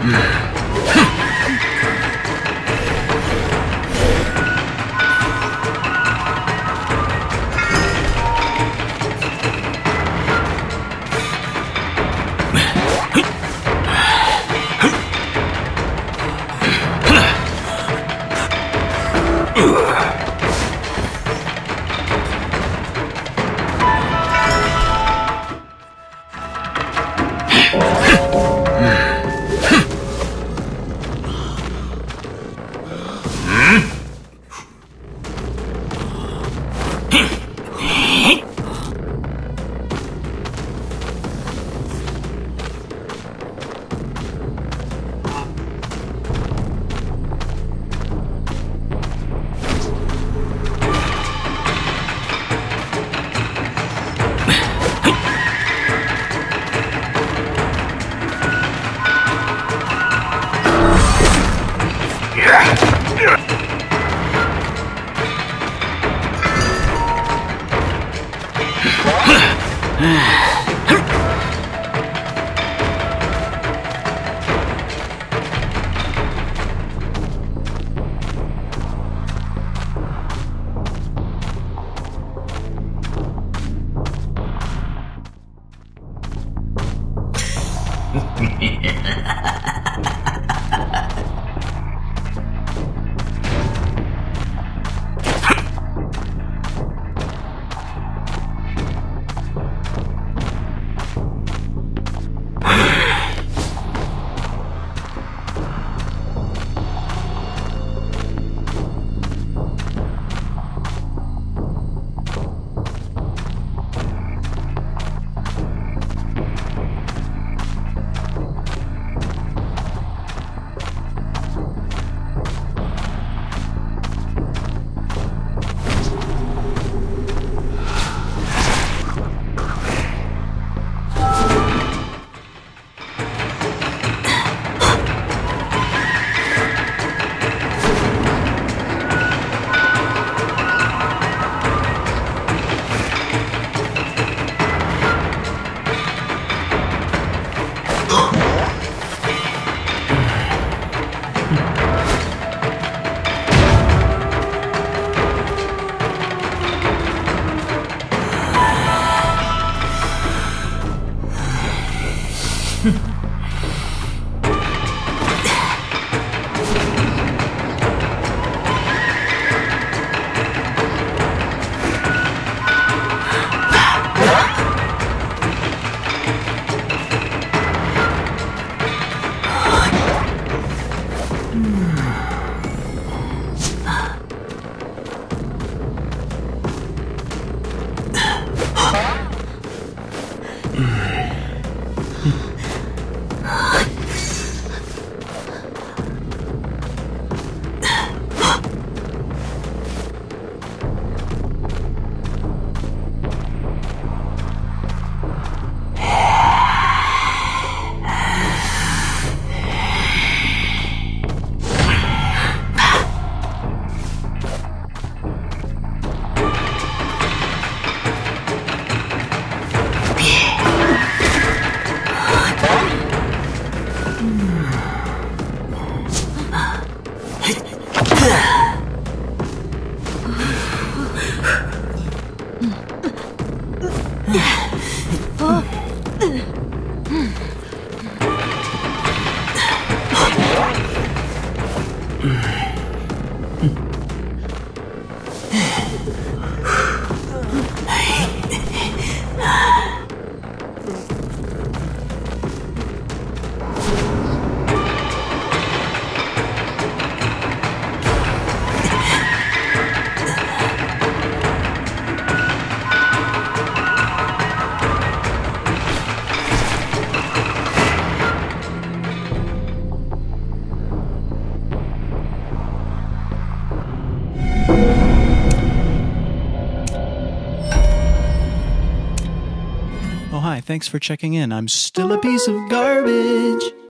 嗯，哼。哼，哼。Hıh! 哼。啊！嗯。啊。嗯。嗯。Yeah. Thanks for checking in. I'm still a piece of garbage.